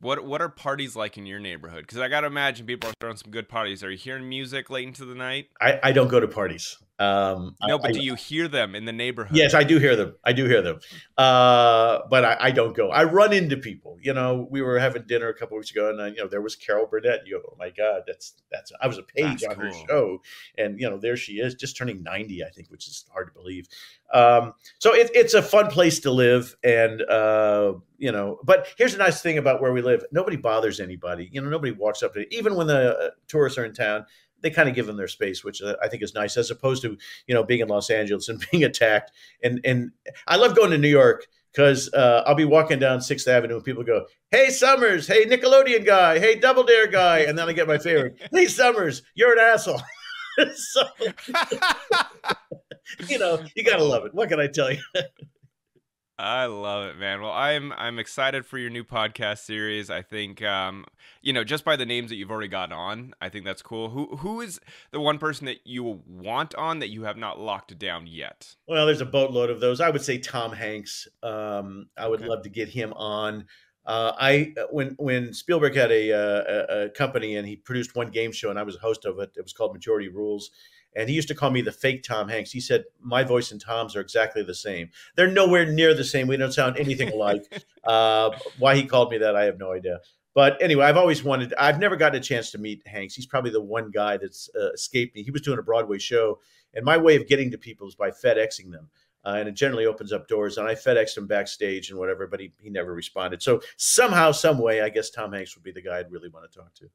What what are parties like in your neighborhood? Because I gotta imagine people are throwing some good parties. Are you hearing music late into the night? I, I don't go to parties. Um, no, but I, do you hear them in the neighborhood? Yes, I do hear them. I do hear them, uh, but I, I, don't go. I run into people. You know, we were having dinner a couple weeks ago, and uh, you know there was Carol Burnett. You go, oh my God, that's that's. I was a page that's on cool. her show, and you know there she is, just turning ninety, I think, which is hard to believe. Um, so it, it's a fun place to live, and uh, you know. But here's a nice thing about where we live: nobody bothers anybody. You know, nobody walks up to even when the uh, tourists are in town they kind of give them their space, which uh, I think is nice, as opposed to you know being in Los Angeles and being attacked. And and I love going to New York because uh, I'll be walking down Sixth Avenue and people go, "Hey Summers, hey Nickelodeon guy, hey Double Dare guy," and then I get my favorite, "Hey Summers, you're an asshole." so, you know, you gotta love it. What can I tell you? I love it, man. Well, I'm I'm excited for your new podcast series. I think um, you know, just by the names that you've already got on, I think that's cool. Who who is the one person that you want on that you have not locked down yet? Well, there's a boatload of those. I would say Tom Hanks. Um, I would okay. love to get him on. Uh, I when when Spielberg had a, uh, a, company and he produced one game show and I was a host of it. It was called Majority Rules, and he used to call me the fake Tom Hanks. He said my voice and Tom's are exactly the same. They're nowhere near the same. We don't sound anything alike. uh, why he called me that, I have no idea. But anyway, I've always wanted. I've never gotten a chance to meet Hanks. He's probably the one guy that's uh, escaped me. He was doing a Broadway show, and my way of getting to people is by FedExing them. Uh, and it generally opens up doors. And I FedExed him backstage and whatever, but he, he never responded. So somehow, some way, I guess Tom Hanks would be the guy I'd really want to talk to.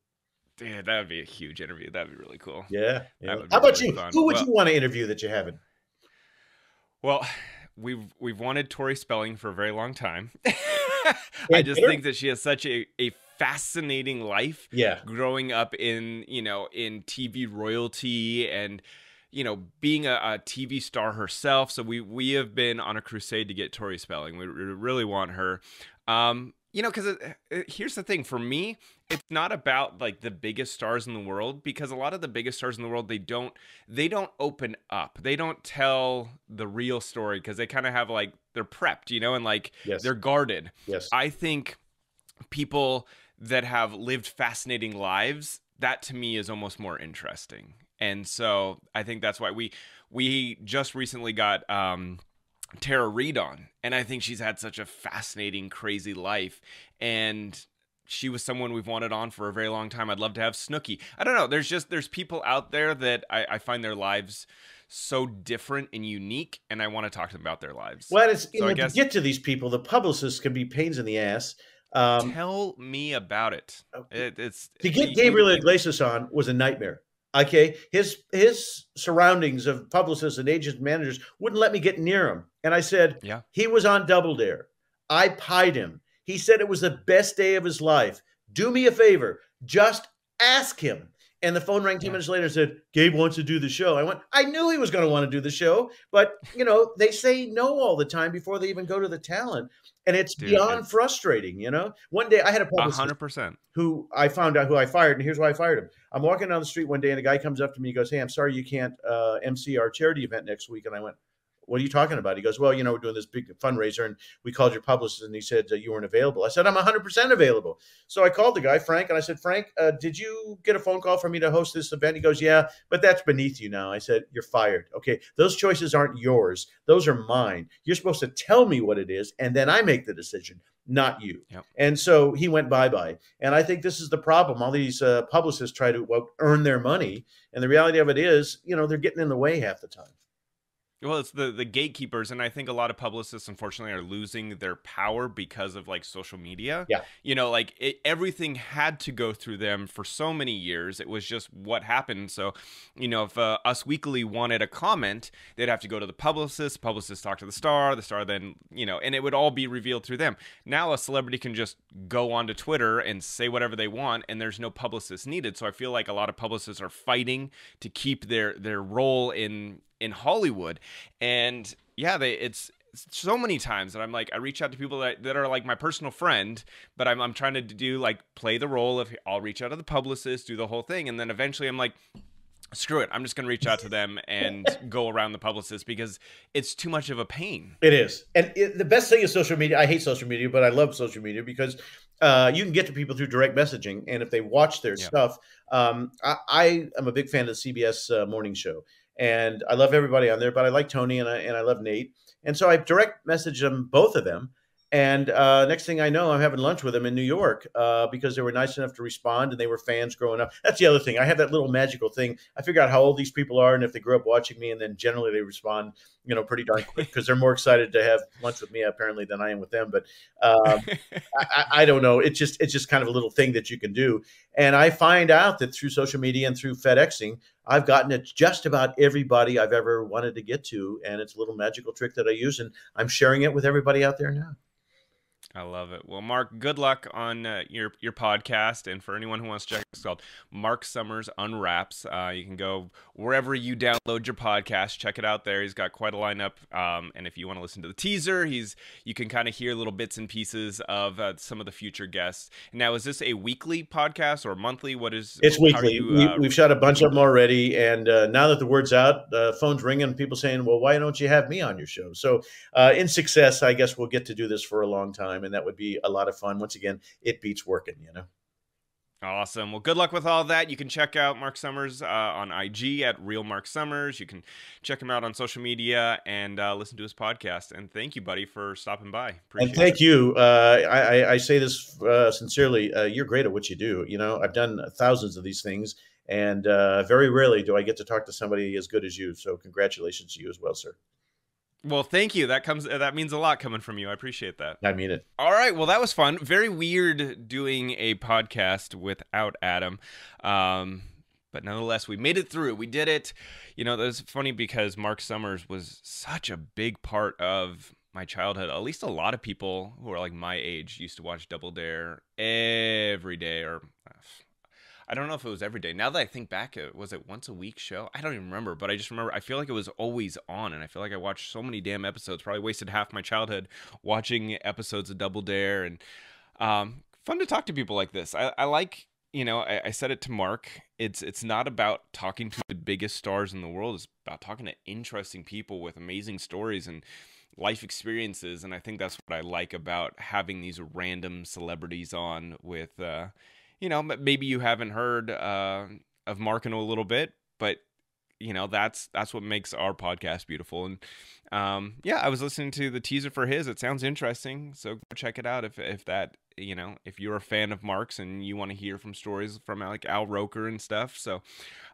Dude, that would be a huge interview. That'd be really cool. Yeah. yeah. How about really you? Fun. Who would well, you want to interview that you haven't? Well, we've we've wanted Tori Spelling for a very long time. I just think that she has such a, a fascinating life. Yeah. Growing up in, you know, in TV royalty and you know, being a, a, TV star herself. So we we have been on a crusade to get Tori Spelling. We really want her. Um, you know, because here's the thing for me, it's not about like the biggest stars in the world because a lot of the biggest stars in the world they don't they don't open up, they don't tell the real story because they kind of have like they're prepped, you know, and like yes. they're guarded. Yes, I think people that have lived fascinating lives that to me is almost more interesting, and so I think that's why we we just recently got. um Tara Reid on. And I think she's had such a fascinating, crazy life. And she was someone we've wanted on for a very long time. I'd love to have Snooki. I don't know. There's just there's people out there that I, I find their lives so different and unique, and I want to talk to them about their lives. Well, it's so know, guess, to get to these people, the publicists can be pains in the ass. Um, tell me about it. it it's to get Gabriel Iglesias on was a nightmare. Okay, his his surroundings of publicists and agents, and managers wouldn't let me get near him, and I said, "Yeah." He was on Double Dare. I pied him. He said it was the best day of his life. Do me a favor, just ask him. And the phone rang two yeah. minutes later and said, Gabe wants to do the show. I went, I knew he was going to want to do the show, but you know, they say no all the time before they even go to the talent. And it's Dude, beyond it's... frustrating, you know. One day I had a publicist 100%. who I found out who I fired, and here's why I fired him. I'm walking down the street one day, and a guy comes up to me. He goes, "Hey, I'm sorry you can't uh, MC our charity event next week." And I went, what are you talking about? He goes, well, you know, we're doing this big fundraiser and we called your publicist and he said uh, you weren't available. I said, I'm 100% available. So I called the guy, Frank, and I said, Frank, uh, did you get a phone call for me to host this event? He goes, yeah, but that's beneath you now. I said, you're fired. Okay. Those choices aren't yours. Those are mine. You're supposed to tell me what it is and then I make the decision not you. Yep. And so he went bye bye. And I think this is the problem. All these uh, publicists try to well, earn their money. And the reality of it is, you know, they're getting in the way half the time. Well, it's the the gatekeepers, and I think a lot of publicists, unfortunately, are losing their power because of like social media. Yeah, you know, like it, everything had to go through them for so many years. It was just what happened. So, you know, if uh, Us Weekly wanted a comment, they'd have to go to the publicist. Publicist talk to the star. The star then, you know, and it would all be revealed through them. Now, a celebrity can just go onto Twitter and say whatever they want, and there's no publicist needed. So I feel like a lot of publicists are fighting to keep their their role in in Hollywood. And yeah, they it's so many times that I'm like I reach out to people that, that are like my personal friend, but I'm I'm trying to do like play the role of I'll reach out to the publicist, do the whole thing, and then eventually I'm like screw it i'm just going to reach out to them and go around the publicist because it's too much of a pain it is and it, the best thing is social media i hate social media but i love social media because uh, you can get to people through direct messaging and if they watch their yeah. stuff um, I, I, am a big fan of the cbs uh, morning show and I love everybody on there, but I like Tony and I and I love Nate, and so I direct message them both of them. And uh, next thing I know, I'm having lunch with them in New York uh, because they were nice enough to respond and they were fans growing up. That's the other thing. I have that little magical thing. I figure out how old these people are and if they grew up watching me, and then generally they respond, you know, pretty darn quick because they're more excited to have lunch with me apparently than I am with them. But um, I, I, don't know. It's just it's just kind of a little thing that you can do. And I find out that through social media and through FedExing, I've gotten it just about everybody I've ever wanted to get to, and it's a little magical trick that I use, and I'm sharing it with everybody out there now. I love it. Well, Marc, good luck on uh, your your podcast, and for anyone who wants to check, it's called Marc Summers Unwraps. Uh, you can go wherever you download your podcast, check it out there. He's got quite a lineup, um, and if you want to listen to the teaser, he's you can kind of hear little bits and pieces of uh, some of the future guests. Now, is this a weekly podcast or monthly? What is it's weekly? You, we, have uh, shot a bunch of them already, and uh, now that the word's out, the phone's ringing. People saying, "Well, why don't you have me on your show?" So, uh, in success, I guess we'll get to do this for a long time time, and that would be a lot of fun. Once again, it beats working, you know. Awesome. Well, good luck with all that. You can check out Marc Summers uh, on IG at Real Marc Summers. You can check him out on social media and uh, listen to his podcast. And thank you, buddy, for stopping by. Appreciate and thank it. you. Uh, I, I, say this uh, sincerely. Uh, you're great at what you do. You know, I've done thousands of these things, and uh, very rarely do I get to talk to somebody as good as you. So, congratulations to you as well, sir. Well, thank you. That comes that means a lot coming from you. I appreciate that. I mean it. All right. Well, that was fun. Very weird doing a podcast without Adam. Um, but nonetheless, we made it through. We did it. You know, that's funny because Marc Summers was such a big part of my childhood. At least a lot of people who are like my age used to watch Double Dare every day or I don't know if it was every day. Now that I think back, it was it once a week show. I don't even remember, but I just remember I feel like it was always on, and I feel like I watched so many damn episodes. Probably wasted half my childhood watching episodes of Double Dare, and um, fun to talk to people like this. I, I like, you know, I, I said it to Marc. It's it's not about talking to the biggest stars in the world. It's about talking to interesting people with amazing stories and life experiences and i think that's what i like about having these random celebrities on with uh, you know, maybe you haven't heard uh, of Marc in a little bit, but you know that's that's what makes our podcast beautiful. And um, yeah, I was listening to the teaser for his. It sounds interesting, so go check it out if if that you know if you're a fan of Marc's and you want to hear from stories from like Al Roker and stuff. So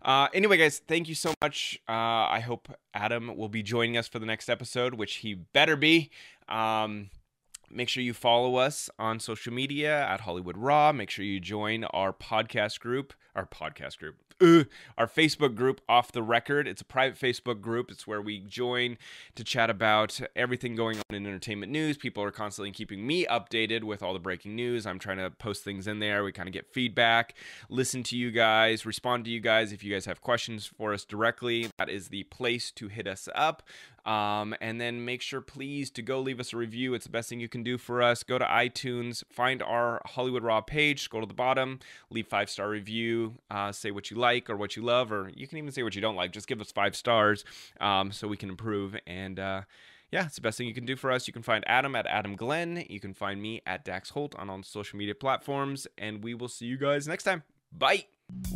uh, anyway, guys, thank you so much. Uh, I hope Adam will be joining us for the next episode, which he better be. Um, Make sure you follow us on social media at Hollywood Raw. Make sure you join our podcast group, our podcast group, uh, our Facebook group, Off the Record. It's a private Facebook group. It's where we join to chat about everything going on in entertainment news. People are constantly keeping me updated with all the breaking news. I'm trying to post things in there. We kind of get feedback, listen to you guys, respond to you guys. If you guys have questions for us directly, that is the place to hit us up. Um, and then make sure, please, to go leave us a review. It's the best thing you can do for us. Go to iTunes, find our Hollywood Raw page, scroll to the bottom, leave five star review, uh, say what you like or what you love, or you can even say what you don't like. Just give us five stars um, so we can improve. And uh, yeah, it's the best thing you can do for us. You can find Adam at Adam Glyn. You can find me at Dax Holt on all social media platforms. And we will see you guys next time. Bye.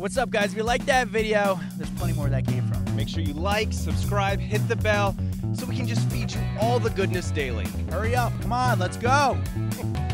What's up, guys? If you like that video, there's plenty more that came from. Make sure you like, subscribe, hit the bell so we can just feed you all the goodness daily. Hurry up. Come on, let's go.